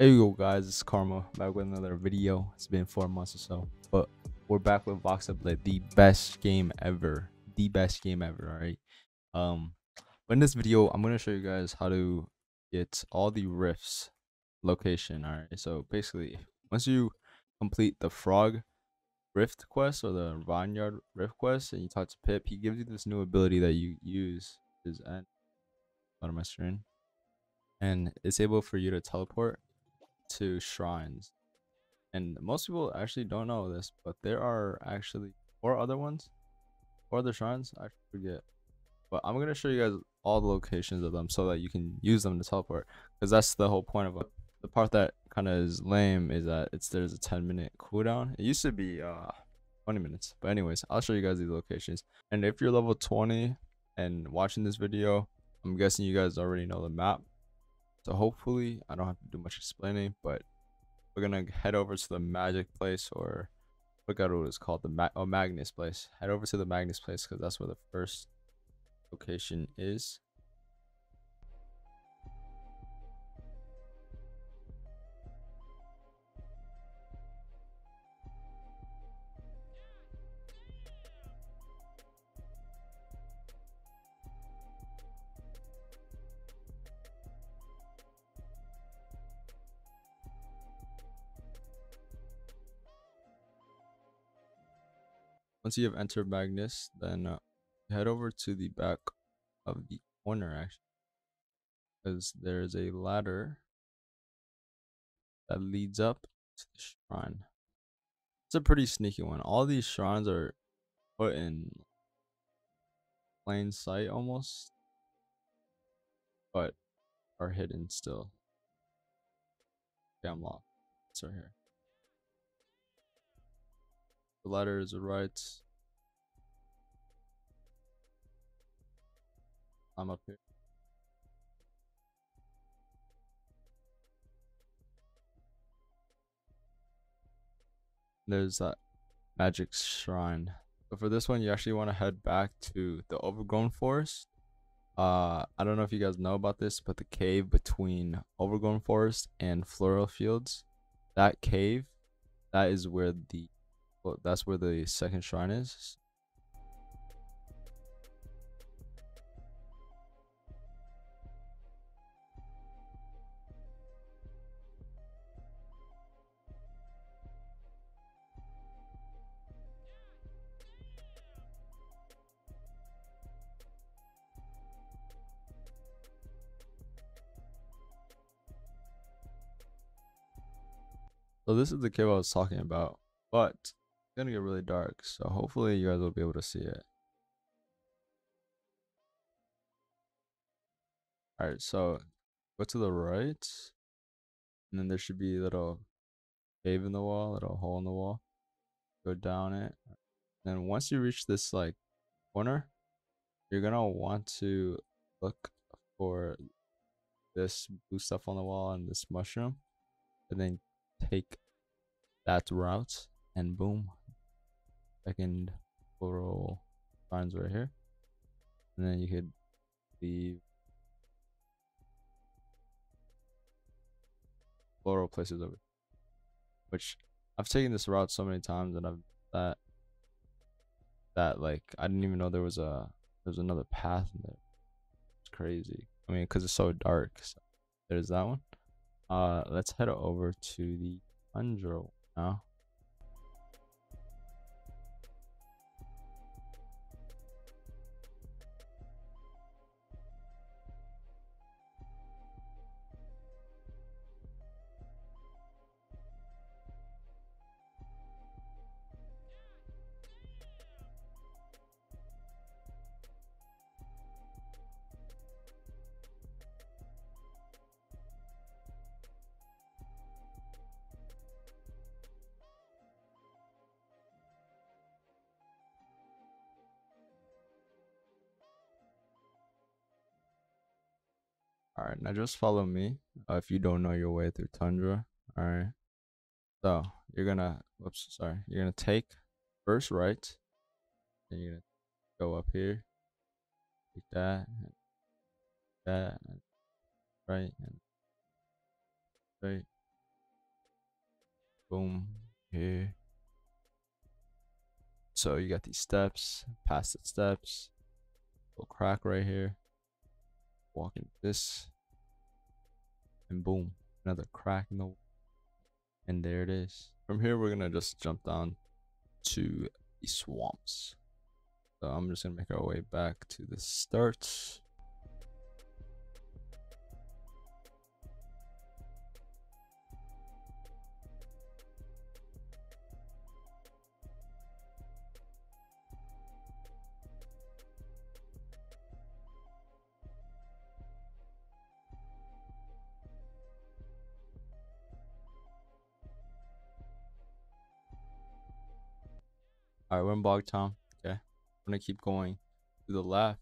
Hey yo guys, it's Karma back with another video. It's been four months or so, but we're back with Voxlblade, the best game ever, the best game ever. All right. Um, but in this video, I'm gonna show you guys how to get all the rifts location. All right. So basically, once you complete the frog rift quest or the vineyard rift quest, and you talk to Pip, he gives you this new ability that you use. Is at bottom of my screen, and it's able for you to teleport to shrines. And most people actually don't know this, but there are actually four other ones, four other shrines. I forget, but I'm gonna show you guys all the locations of them so that you can use them to teleport. Because that's the whole point of it. The part that kind of is lame is that it's there's a 10 minute cooldown. It used to be uh 20 minutes, but anyways, I'll show you guys these locations. And if you're level 20 and watching this video, I'm guessing you guys already know the map. So hopefully I don't have to do much explaining, but we're gonna head over to the magic place or I forgot what it's called, the Ma oh, Magnus place. Head over to the Magnus place because that's where the first location is. Once you have entered Magnus, then uh, head over to the back of the corner actually because there's a ladder that leads up to the shrine. It's a pretty sneaky one. All these shrines are put in plain sight almost, but are hidden still. Okay, I'm lost. It's right here. The ladder is right. I'm up here. There's that magic shrine. But for this one, you actually want to head back to the overgrown forest. Uh, I don't know if you guys know about this, but the cave between overgrown forest and floral fields, that cave, that is where the well, that's where the second shrine is. So this is the cave I was talking about, but gonna get really dark, so hopefully you guys will be able to see it. Alright, so go to the right, and then there should be a little cave in the wall, a little hole in the wall. Go down it. And once you reach this like corner, you're gonna want to look for this blue stuff on the wall and this mushroom, and then take that route and boom second floral lines right here. And then you could leave floral places over which I've taken this route so many times and I've that that like I didn't even know there was a there's another path in there. It's crazy. I mean because it's so dark so there's that one. Uh let's head over to the tundra now All right, now just follow me uh, if you don't know your way through Tundra. All right. So you're gonna, whoops, sorry. You're gonna take first right. Then you're gonna go up here. like that, that, and right, and right, Boom. Here. So you got these steps, past the steps, little crack right here. Walking this, and boom, another crack in the. And there it is. From here, we're gonna just jump down to the swamps. So I'm just gonna make our way back to the start. Alright, we're in Bog Town. Okay. I'm gonna keep going to the left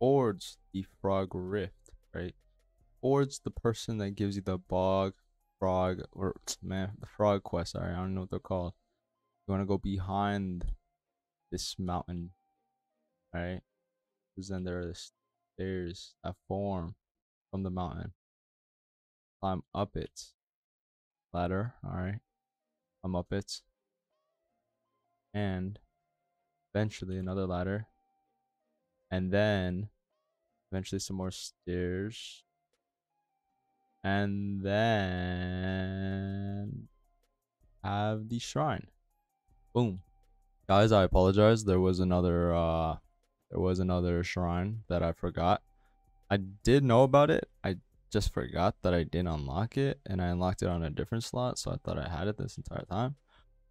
towards the Frog Rift, right? Towards the person that gives you the bog, frog, or man, the frog quest. Sorry, I don't know what they're called. You wanna go behind this mountain, right? Because then there are the stairs that form from the mountain. Climb up it. Ladder, alright. Climb up it and eventually another ladder. And then eventually some more stairs. And then have the shrine. Boom. Guys i apologize. There was another uh there was another shrine that i forgot. I did know about it. I just forgot that i didn't unlock it and i unlocked it on a different slot so i thought i had it this entire time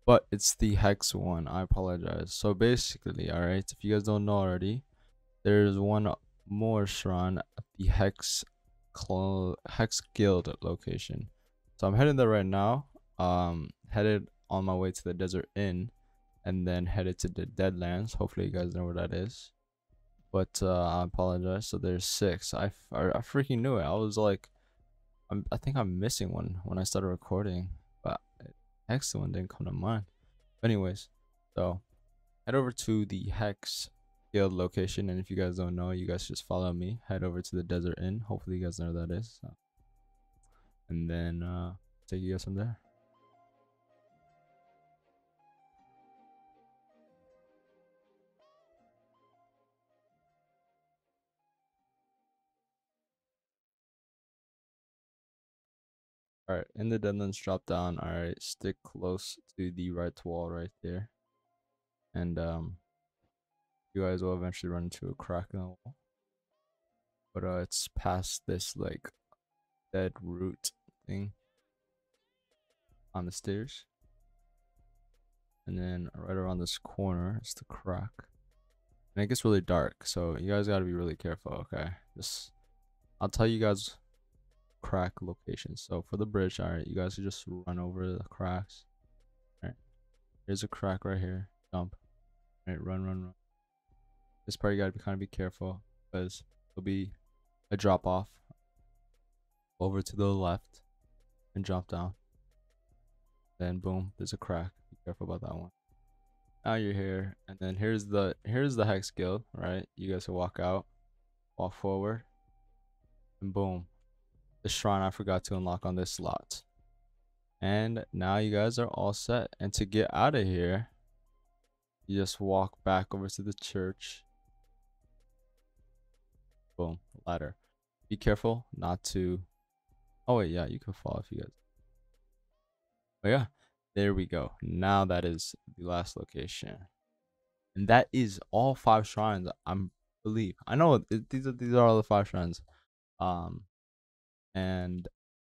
but it's the hex one. I apologize. So basically all right if you guys don't know already there's one more shrine at the hex hex guild location. So i'm heading there right now um headed on my way to the desert inn and then headed to the deadlands. Hopefully you guys know where that is. But uh i apologize. So there's six. I i, I freaking knew it. I was like I'm, i think i'm missing one when i started recording Hex one didn't come to mind. But anyways, so head over to the Hex Guild location, and if you guys don't know, you guys just follow me. Head over to the Desert Inn. Hopefully, you guys know where that is. So. And then uh, take you guys from there. Alright, in the Deadlands drop down, alright, stick close to the right wall right there. And um you guys will eventually run into a crack in the wall. But uh it's past this like dead root thing on the stairs. And then right around this corner is the crack. And it gets really dark, so you guys gotta be really careful, okay? Just I'll tell you guys crack locations. So for the bridge, all right, you guys just run over the cracks. All right, here's a crack right here. Jump. All right, run, run, run. This part you gotta be kind of be careful because there'll be a drop off over to the left and drop down. Then boom, there's a crack. Be careful about that one. Now you're here, and then here's the here's the hex guild, right? You guys will walk out, walk forward, and boom, the shrine I forgot to unlock on this slot. And now you guys are all set. And to get out of here, you just walk back over to the church. Boom, ladder. Be careful not to. Oh, wait, yeah, you can fall if you guys. But yeah, there we go. Now that is the last location. And that is all five shrines, I'm believe. I know these are these are all the five shrines. Um, and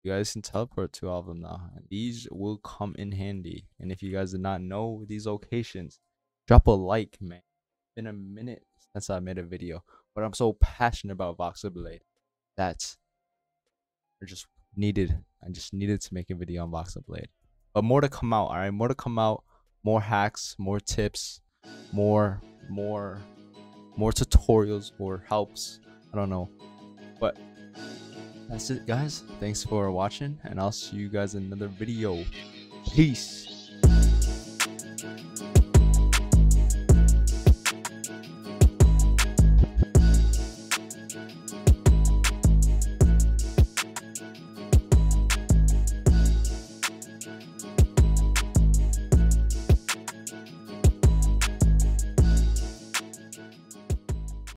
you guys can teleport to all of them now. These will come in handy. And if you guys did not know these locations, drop a like, man. It's been a minute since I made a video, but I'm so passionate about Voxlblade that I just needed. I just needed to make a video on Voxlblade. But more to come out. All right, more to come out. More hacks, more tips, more, more, more tutorials, more helps. I don't know, but that's it guys. Thanks for watching and i'll see you guys in another video. Peace